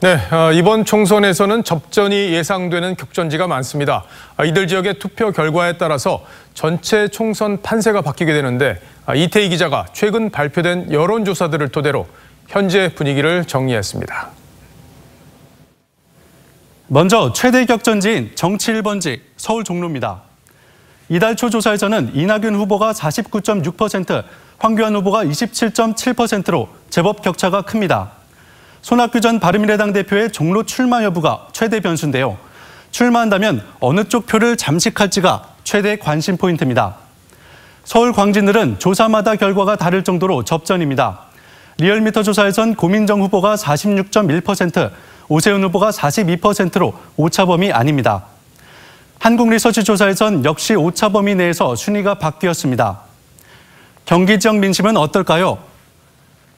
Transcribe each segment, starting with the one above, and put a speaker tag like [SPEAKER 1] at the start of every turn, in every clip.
[SPEAKER 1] 네, 어, 이번 총선에서는 접전이 예상되는 격전지가 많습니다. 아, 이들 지역의 투표 결과에 따라서 전체 총선 판세가 바뀌게 되는데 아, 이태희 기자가 최근 발표된 여론조사들을 토대로 현재 분위기를 정리했습니다.
[SPEAKER 2] 먼저 최대 격전지인 정치 1번지 서울 종로입니다. 이달 초 조사에서는 이낙연 후보가 49.6%, 황교안 후보가 27.7%로 제법 격차가 큽니다. 손학규 전 바른미래당 대표의 종로 출마 여부가 최대 변수인데요. 출마한다면 어느 쪽 표를 잠식할지가 최대 관심 포인트입니다. 서울 광진들은 조사마다 결과가 다를 정도로 접전입니다. 리얼미터 조사에선 고민정 후보가 46.1%, 오세훈 후보가 42%로 오차범위 아닙니다. 한국리서치 조사에선 역시 오차범위 내에서 순위가 바뀌었습니다. 경기 지역 민심은 어떨까요?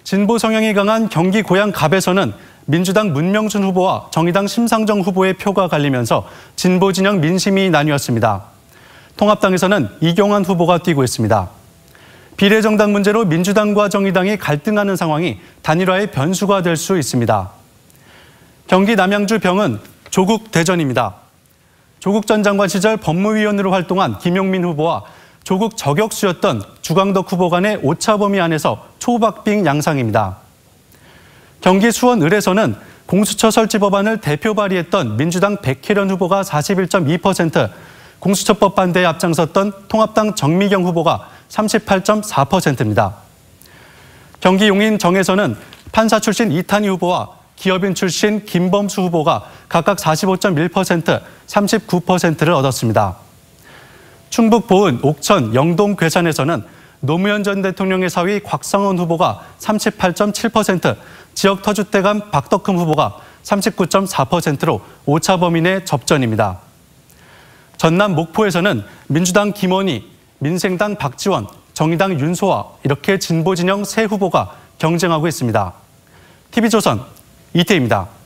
[SPEAKER 2] 진보 성향이 강한 경기 고양 갑에서는 민주당 문명준 후보와 정의당 심상정 후보의 표가 갈리면서 진보 진영 민심이 나뉘었습니다. 통합당에서는 이경환 후보가 뛰고 있습니다. 비례정당 문제로 민주당과 정의당이 갈등하는 상황이 단일화의 변수가 될 수 있습니다. 경기 남양주 병은 조국 대전입니다. 조국 전 장관 시절 법무위원으로 활동한 김용민 후보와 조국 저격수였던 주광덕 후보 간의 오차범위 안에서 초박빙 양상입니다. 경기 수원 을에서는 공수처 설치 법안을 대표 발의했던 민주당 백혜련 후보가 41.2%, 공수처법 반대에 앞장섰던 통합당 정미경 후보가 38.4%입니다. 경기 용인 정에서는 판사 출신 이탄희 후보와 기업인 출신 김범수 후보가 각각 45.1%, 39%를 얻었습니다. 충북 보은, 옥천, 영동 괴산에서는 노무현 전 대통령의 사위 곽상원 후보가 38.7%, 지역 터줏대감 박덕흠 후보가 39.4%로 오차 범위 내 접전입니다. 전남 목포에서는 민주당 김원희, 민생당 박지원, 정의당 윤소아 이렇게 진보 진영 세 후보가 경쟁하고 있습니다. TV조선 이태입니다.